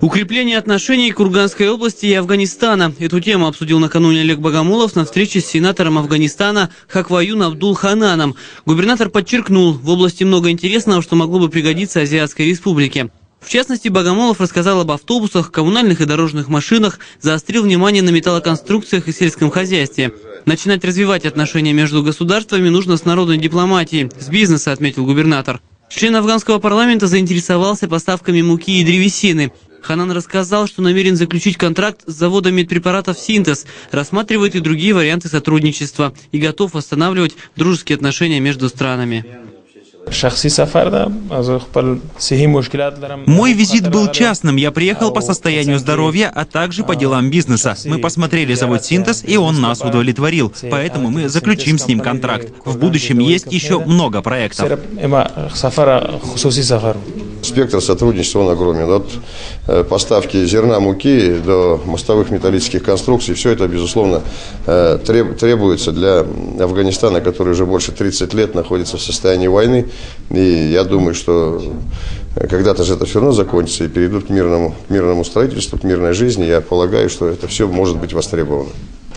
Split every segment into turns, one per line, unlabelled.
Укрепление отношений Курганской области и Афганистана. Эту тему обсудил накануне Олег Богомолов на встрече с сенатором Афганистана Хакваюн Абдул Хананом. Губернатор подчеркнул, в области много интересного, что могло бы пригодиться Азиатской республике. В частности, Богомолов рассказал об автобусах, коммунальных и дорожных машинах, заострил внимание на металлоконструкциях и сельском хозяйстве. Начинать развивать отношения между государствами нужно с народной дипломатией, с бизнеса, отметил губернатор. Член афганского парламента заинтересовался поставками муки и древесины. Ханан рассказал, что намерен заключить контракт с заводом медпрепаратов «Синтез», рассматривает и другие варианты сотрудничества и готов восстанавливать дружеские отношения между странами.
Мой визит был частным. Я приехал по состоянию здоровья, а также по делам бизнеса. Мы посмотрели завод «Синтез», и он нас удовлетворил. Поэтому мы заключим с ним контракт. В будущем есть еще много проектов.
Спектр сотрудничества он огромен. От э, поставки зерна, муки до мостовых металлических конструкций. Все это, безусловно, э, требуется для Афганистана, который уже больше 30 лет находится в состоянии войны. И я думаю, что когда-то же это все равно закончится и перейдут к мирному, к мирному строительству, к мирной жизни. Я полагаю, что это все может быть востребовано.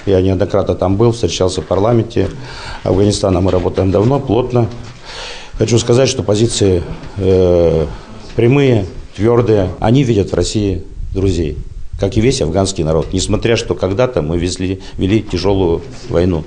Я неоднократно там был, встречался в парламенте Афганистана. Мы работаем давно, плотно. Хочу сказать, что позиции э, прямые, твердые. Они видят в России друзей, как и весь афганский народ. Несмотря, что когда-то мы везли, вели тяжелую войну.